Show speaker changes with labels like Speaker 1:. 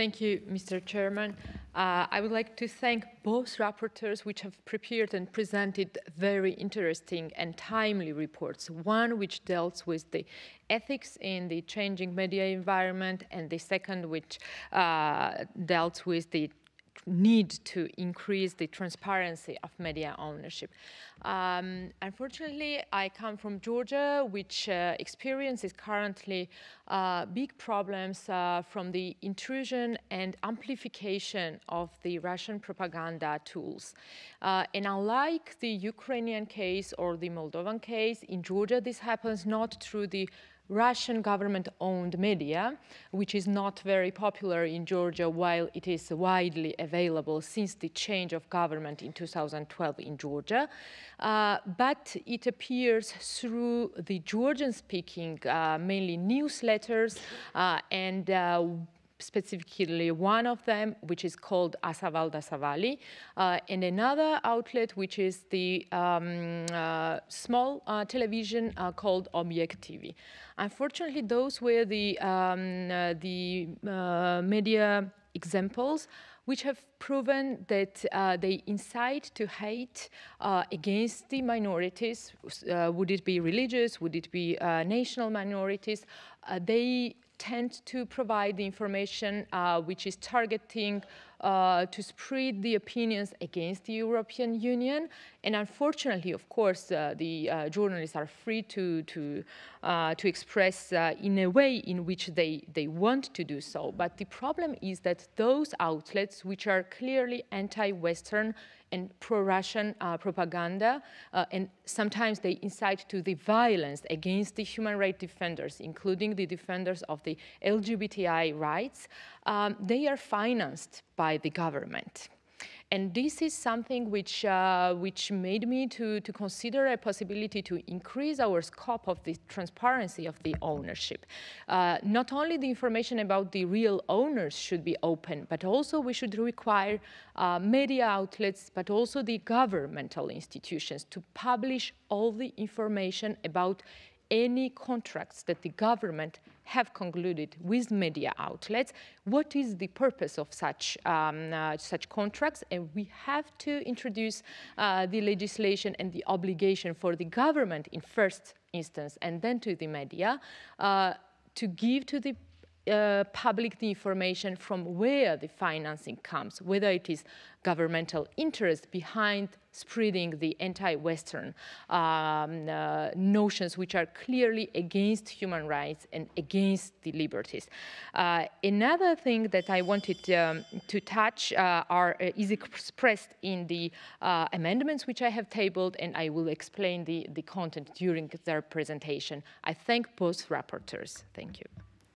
Speaker 1: Thank you, Mr. Chairman. Uh, I would like to thank both rapporteurs which have prepared and presented very interesting and timely reports. One which deals with the ethics in the changing media environment and the second which uh, dealt with the need to increase the transparency of media ownership. Um, unfortunately, I come from Georgia, which uh, experiences currently uh, big problems uh, from the intrusion and amplification of the Russian propaganda tools. Uh, and unlike the Ukrainian case or the Moldovan case, in Georgia this happens not through the Russian government-owned media, which is not very popular in Georgia while it is widely available since the change of government in 2012 in Georgia. Uh, but it appears through the Georgian-speaking, uh, mainly newsletters uh, and uh, specifically one of them, which is called Asaval Dasavali, uh, and another outlet, which is the um, uh, small uh, television uh, called Obyekt TV. Unfortunately, those were the, um, uh, the uh, media examples which have proven that uh, they incite to hate uh, against the minorities. Uh, would it be religious? Would it be national minorities? they tend to provide the information uh, which is targeting uh, to spread the opinions against the European Union. And unfortunately, of course, uh, the uh, journalists are free to, to, uh, to express uh, in a way in which they, they want to do so. But the problem is that those outlets, which are clearly anti-Western and pro-Russian uh, propaganda, uh, and sometimes they incite to the violence against the human rights defenders, including the defenders of the LGBTI rights, um, they are financed by the government. And this is something which, uh, which made me to, to consider a possibility to increase our scope of the transparency of the ownership. Uh, not only the information about the real owners should be open, but also we should require uh, media outlets, but also the governmental institutions to publish all the information about any contracts that the government have concluded with media outlets, what is the purpose of such, um, uh, such contracts? And we have to introduce uh, the legislation and the obligation for the government in first instance and then to the media uh, to give to the uh, public the information from where the financing comes, whether it is governmental interest behind spreading the anti-Western um, uh, notions which are clearly against human rights and against the liberties. Uh, another thing that I wanted um, to touch uh, are, uh, is expressed in the uh, amendments which I have tabled and I will explain the, the content during their presentation. I thank both rapporteurs. Thank you.